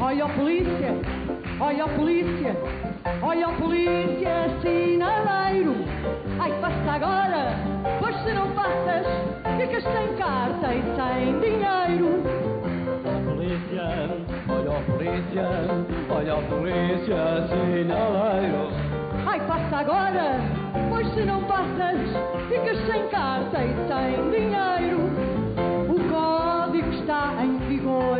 Olha a polícia, olha a polícia, olha a polícia, sinaleiro. Ai, passa agora, pois se não passas, ficas sem carta e sem dinheiro. Polícia, olha a polícia, olha a polícia, sinaleiro. Ai, passa agora, pois se não passas, ficas sem carta e sem dinheiro. O código está em vigor,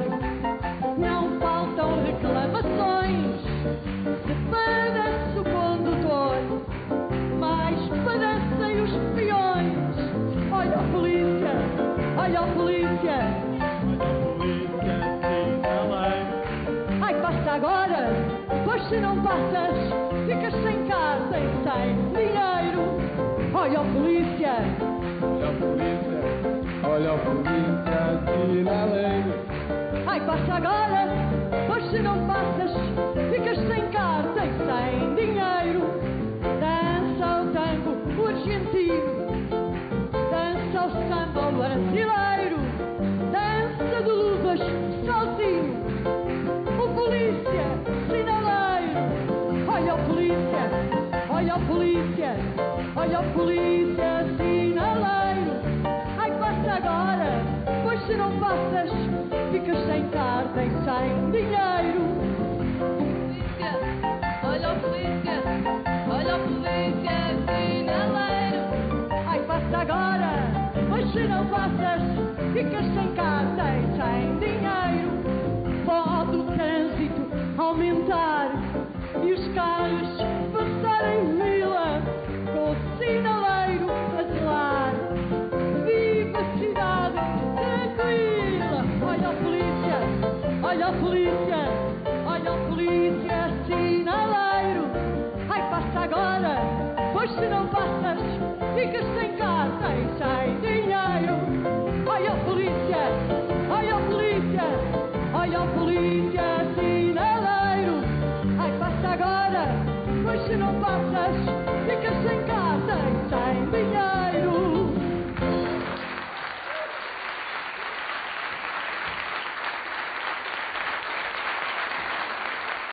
se não passas, ficas sem casa e sem dinheiro. Olha a polícia, Olha a polícia, olha a polícia, sinaleiro. ai, passa agora, pois se não passas, ficas sem carta e sem dinheiro. Dança o tango, o argentino, dança o samba o brasileiro, olha a polícia, sinaleiro. Ai, passa agora, pois se não passas, ficas sem carta e sem dinheiro. polícia, olha a polícia, olha a polícia, sinaleiro. Ai, passa agora, pois se não passas, ficas sem carta e sem dinheiro. Pode o trânsito aumentar e os carros polícia, olha a polícia sinaleiro. Ai, passa agora, pois se não passas, ficas sem casa e sem dinheiro. Olha a polícia.